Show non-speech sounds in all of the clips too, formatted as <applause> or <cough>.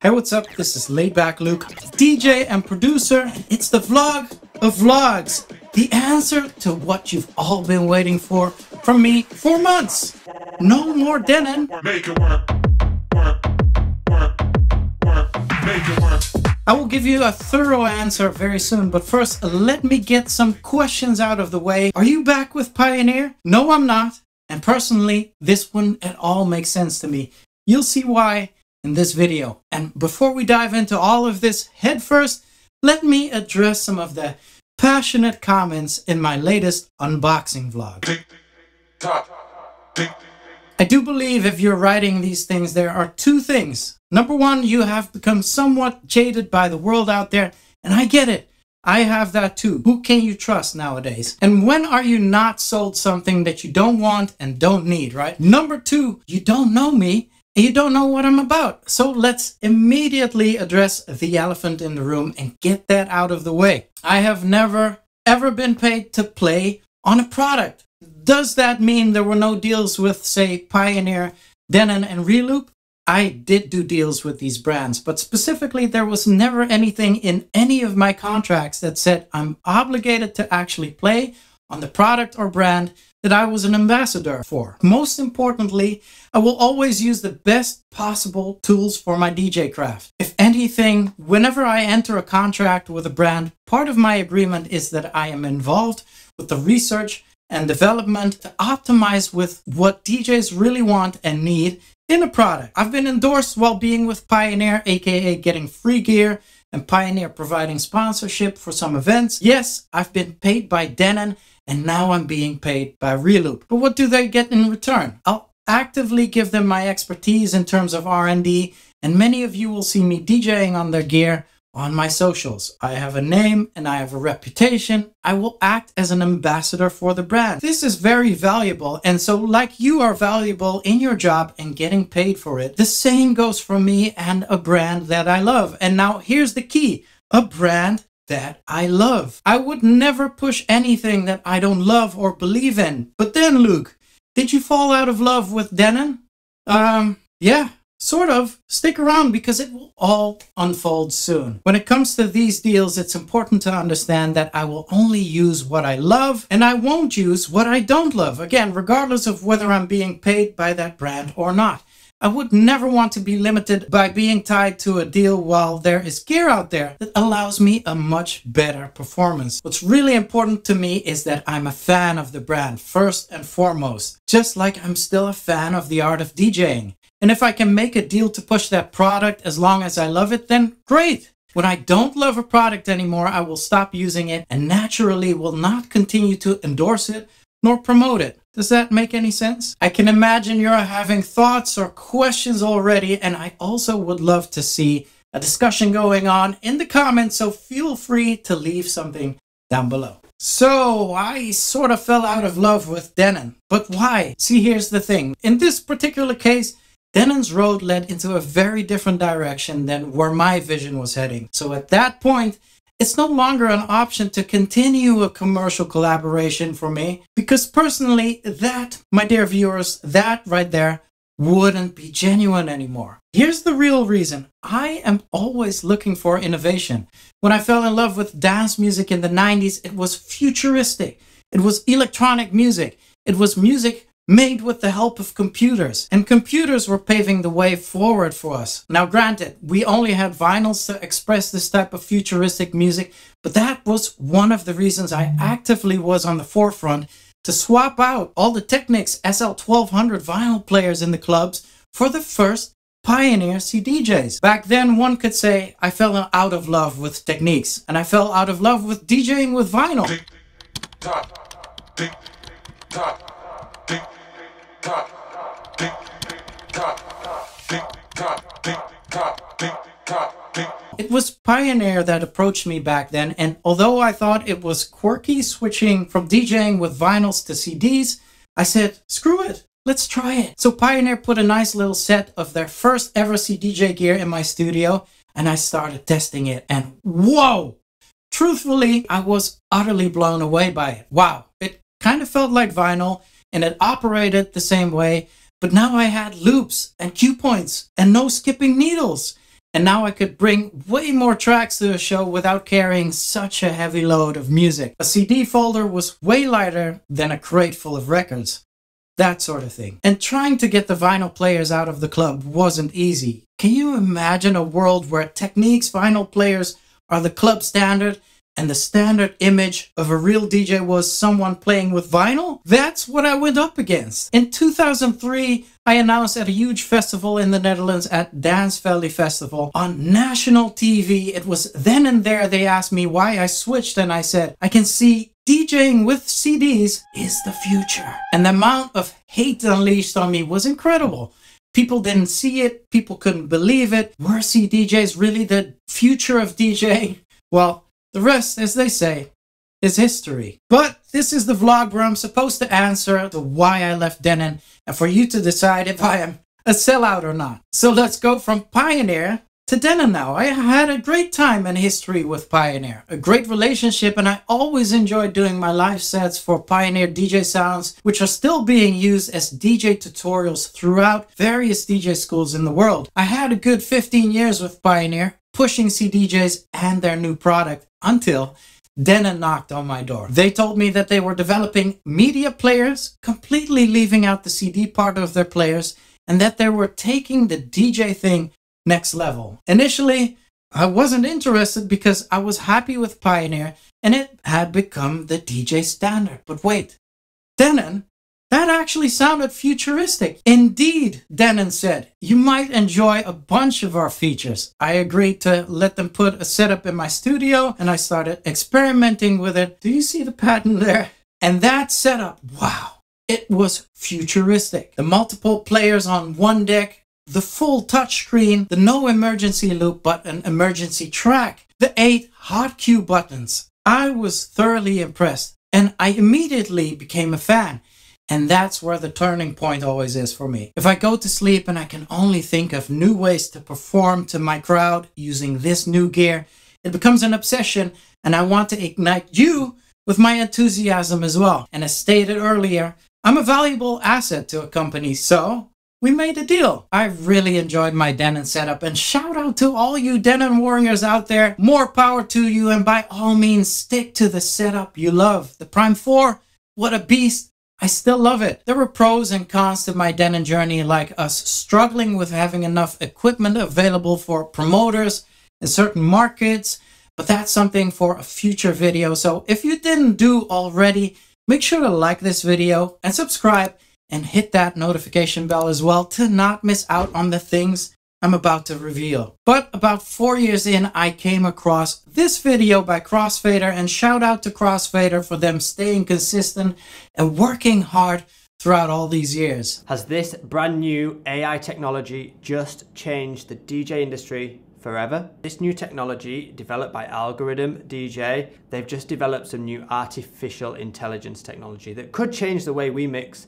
Hey, what's up? This is Laidback Luke, DJ and producer. It's the vlog of vlogs. The answer to what you've all been waiting for from me for months. No more Denon. Make it work. Work. Work. Work. Make it work. I will give you a thorough answer very soon, but first, let me get some questions out of the way. Are you back with Pioneer? No, I'm not. And personally, this wouldn't at all make sense to me. You'll see why in this video. And before we dive into all of this head first, let me address some of the passionate comments in my latest unboxing vlog. Tick. Tock. Tick. I do believe if you're writing these things, there are two things. Number one, you have become somewhat jaded by the world out there, and I get it. I have that too. Who can you trust nowadays? And when are you not sold something that you don't want and don't need, right? Number two, you don't know me you don't know what I'm about. So let's immediately address the elephant in the room and get that out of the way. I have never ever been paid to play on a product. Does that mean there were no deals with, say, Pioneer, Denon, and Reloop? I did do deals with these brands, but specifically, there was never anything in any of my contracts that said I'm obligated to actually play on the product or brand that I was an ambassador for. Most importantly, I will always use the best possible tools for my DJ craft. If anything, whenever I enter a contract with a brand, part of my agreement is that I am involved with the research and development to optimize with what DJs really want and need in a product. I've been endorsed while being with Pioneer, aka getting free gear, and Pioneer providing sponsorship for some events. Yes, I've been paid by Denon, and now I'm being paid by Reloop. But what do they get in return? I'll actively give them my expertise in terms of R&D, and many of you will see me DJing on their gear on my socials. I have a name and I have a reputation. I will act as an ambassador for the brand. This is very valuable. And so, like you are valuable in your job and getting paid for it, the same goes for me and a brand that I love. And now, here's the key a brand that I love. I would never push anything that I don't love or believe in. But then, Luke, did you fall out of love with Denon? Um, yeah, Sort of. Stick around because it will all unfold soon. When it comes to these deals, it's important to understand that I will only use what I love and I won't use what I don't love. Again, regardless of whether I'm being paid by that brand or not. I would never want to be limited by being tied to a deal while there is gear out there that allows me a much better performance. What's really important to me is that I'm a fan of the brand first and foremost, just like I'm still a fan of the art of DJing. And if I can make a deal to push that product as long as I love it, then great. When I don't love a product anymore, I will stop using it and naturally will not continue to endorse it nor promote it. Does that make any sense? I can imagine you're having thoughts or questions already, and I also would love to see a discussion going on in the comments, so feel free to leave something down below. So, I sort of fell out of love with Denon. But why? See, here's the thing. In this particular case, Denon's road led into a very different direction than where my vision was heading. So at that point, it's no longer an option to continue a commercial collaboration for me because personally, that, my dear viewers, that right there wouldn't be genuine anymore. Here's the real reason. I am always looking for innovation. When I fell in love with dance music in the 90s, it was futuristic. It was electronic music. It was music made with the help of computers. And computers were paving the way forward for us. Now, granted, we only had vinyls to express this type of futuristic music, but that was one of the reasons I actively was on the forefront to swap out all the Technics SL1200 vinyl players in the clubs for the first Pioneer CDJs. Back then, one could say I fell out of love with Technics, and I fell out of love with DJing with vinyl. It was Pioneer that approached me back then, and although I thought it was quirky switching from DJing with vinyls to CDs, I said, screw it, let's try it. So Pioneer put a nice little set of their first ever CDJ gear in my studio, and I started testing it, and whoa! Truthfully, I was utterly blown away by it. Wow, it kind of felt like vinyl, and it operated the same way, but now I had loops and cue points and no skipping needles. And now I could bring way more tracks to a show without carrying such a heavy load of music. A CD folder was way lighter than a crate full of records. That sort of thing. And trying to get the vinyl players out of the club wasn't easy. Can you imagine a world where Technics vinyl players are the club standard and the standard image of a real DJ was someone playing with vinyl? That's what I went up against. In 2003, I announced at a huge festival in the Netherlands at Dance Valley Festival on national TV. It was then and there they asked me why I switched, and I said, I can see DJing with CDs is the future. And the amount of hate unleashed on me was incredible. People didn't see it, people couldn't believe it. Were CDJs really the future of DJing? Well, the rest, as they say, is history. But this is the vlog where I'm supposed to answer the why I left Denon and for you to decide if I am a sellout or not. So let's go from Pioneer to Denon now. I had a great time in history with Pioneer, a great relationship, and I always enjoyed doing my live sets for Pioneer DJ Sounds, which are still being used as DJ tutorials throughout various DJ schools in the world. I had a good 15 years with Pioneer, pushing CDJs and their new product until Denon knocked on my door. They told me that they were developing media players, completely leaving out the CD part of their players, and that they were taking the DJ thing next level. Initially, I wasn't interested because I was happy with Pioneer and it had become the DJ standard. But wait, Denon that actually sounded futuristic. Indeed, Denon said, you might enjoy a bunch of our features. I agreed to let them put a setup in my studio and I started experimenting with it. Do you see the pattern there? And that setup, wow, it was futuristic. The multiple players on one deck, the full touchscreen, the no emergency loop but an emergency track, the eight hot cue buttons. I was thoroughly impressed and I immediately became a fan. And that's where the turning point always is for me. If I go to sleep and I can only think of new ways to perform to my crowd using this new gear, it becomes an obsession and I want to ignite you with my enthusiasm as well. And as stated earlier, I'm a valuable asset to a company, so we made a deal. I really enjoyed my Denon setup and shout out to all you Denon warriors out there. More power to you and by all means stick to the setup you love. The Prime 4, what a beast. I still love it. There were pros and cons to my Denon journey, like us struggling with having enough equipment available for promoters in certain markets, but that's something for a future video. So if you didn't do already, make sure to like this video and subscribe and hit that notification bell as well to not miss out on the things I'm about to reveal. But about four years in, I came across this video by Crossfader and shout out to Crossfader for them staying consistent and working hard throughout all these years. Has this brand new AI technology just changed the DJ industry forever? This new technology developed by Algoriddim DJ, they've just developed some new artificial intelligence technology that could change the way we mix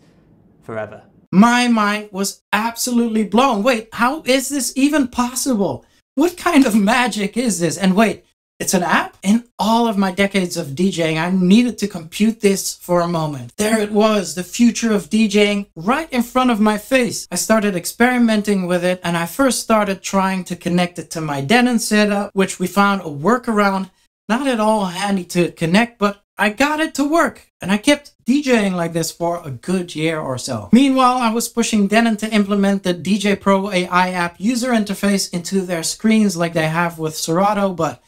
forever. My mind was absolutely blown. Wait, how is this even possible? What kind of magic is this? And wait, it's an app? In all of my decades of DJing, I needed to compute this for a moment. There it was, the future of DJing right in front of my face. I started experimenting with it and I first started trying to connect it to my Denon setup, which we found a workaround. Not at all handy to connect, but I got it to work and I kept DJing like this for a good year or so. Meanwhile, I was pushing Denon to implement the djay Pro AI app user interface into their screens like they have with Serato, but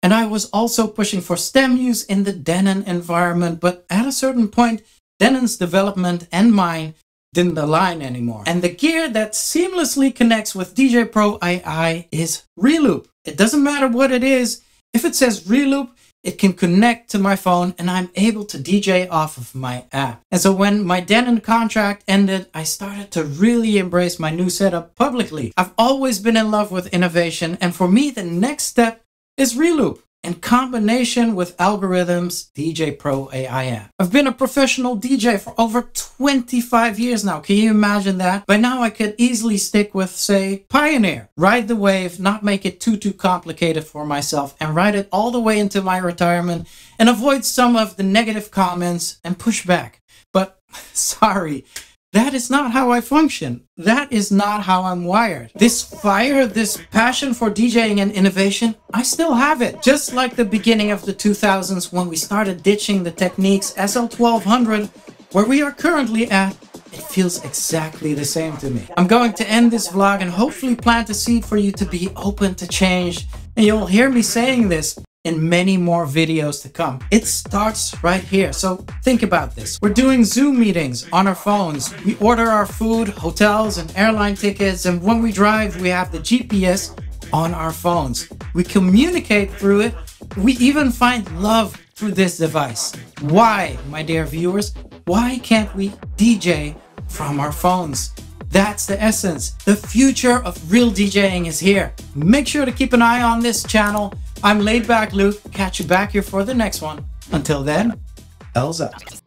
and I was also pushing for STEM use in the Denon environment, but at a certain point, Denon's development and mine didn't align anymore. And the gear that seamlessly connects with djay Pro AI is Reloop. It doesn't matter what it is, if it says Reloop, it can connect to my phone and I'm able to DJ off of my app. And so when my Denon contract ended, I started to really embrace my new setup publicly. I've always been in love with innovation and for me the next step is Reloop in combination with Algoriddim's, djay Pro AI app. I've been a professional DJ for over 25 years now. Can you imagine that? By now I could easily stick with, say, Pioneer. Ride the wave, not make it too, too complicated for myself, and ride it all the way into my retirement and avoid some of the negative comments and pushback. But <laughs> sorry, That is not how I function. That is not how I'm wired. This fire, this passion for DJing and innovation, I still have it. Just like the beginning of the 2000s when we started ditching the Technics SL1200, where we are currently at, it feels exactly the same to me. I'm going to end this vlog and hopefully plant a seed for you to be open to change. And you'll hear me saying this in many more videos to come. It starts right here. So think about this. We're doing Zoom meetings on our phones. We order our food, hotels, and airline tickets. And when we drive, we have the GPS on our phones. We communicate through it. We even find love through this device. Why, my dear viewers? Why can't we DJ from our phones? That's the essence. The future of real DJing is here. Make sure to keep an eye on this channel I'm Laidback Luke. Catch you back here for the next one. Until then, up.